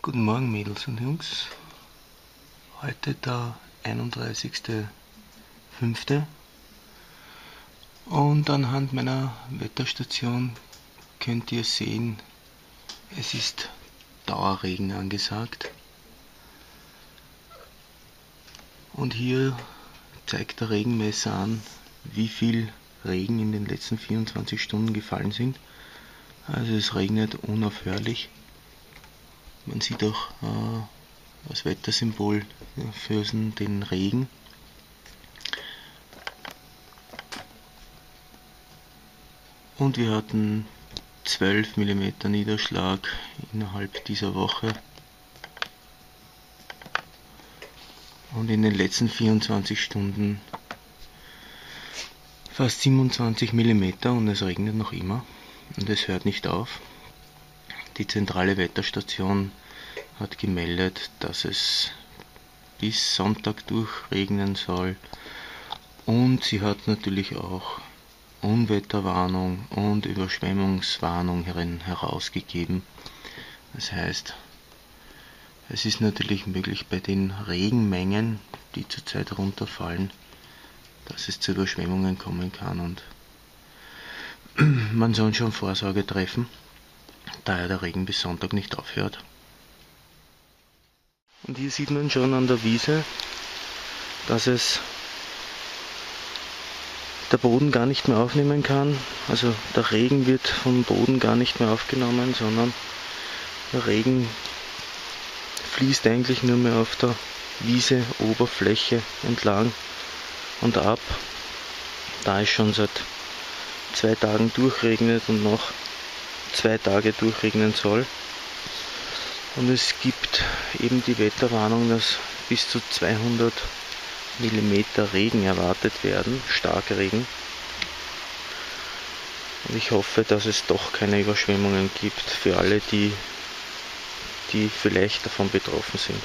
Guten Morgen Mädels und Jungs. Heute der 31.05. Und anhand meiner Wetterstation könnt ihr sehen, es ist Dauerregen angesagt. Und hier zeigt der Regenmesser an, wie viel Regen in den letzten 24 Stunden gefallen sind. Also es regnet unaufhörlich. Man sieht auch äh, das Wettersymbol für den Regen. Und wir hatten 12 mm Niederschlag innerhalb dieser Woche. Und in den letzten 24 Stunden fast 27 mm und es regnet noch immer und es hört nicht auf. Die zentrale Wetterstation hat gemeldet, dass es bis Sonntag durchregnen soll und sie hat natürlich auch Unwetterwarnung und Überschwemmungswarnung herausgegeben. Das heißt, es ist natürlich möglich bei den Regenmengen, die zurzeit runterfallen, dass es zu Überschwemmungen kommen kann und man soll schon Vorsorge treffen da ja der Regen bis Sonntag nicht aufhört. Und hier sieht man schon an der Wiese, dass es der Boden gar nicht mehr aufnehmen kann. Also der Regen wird vom Boden gar nicht mehr aufgenommen, sondern der Regen fließt eigentlich nur mehr auf der Wiese Oberfläche entlang und ab. Da es schon seit zwei Tagen durchregnet und noch zwei Tage durchregnen soll. Und es gibt eben die Wetterwarnung, dass bis zu 200 mm Regen erwartet werden, starker Regen. Und ich hoffe, dass es doch keine Überschwemmungen gibt für alle, die, die vielleicht davon betroffen sind.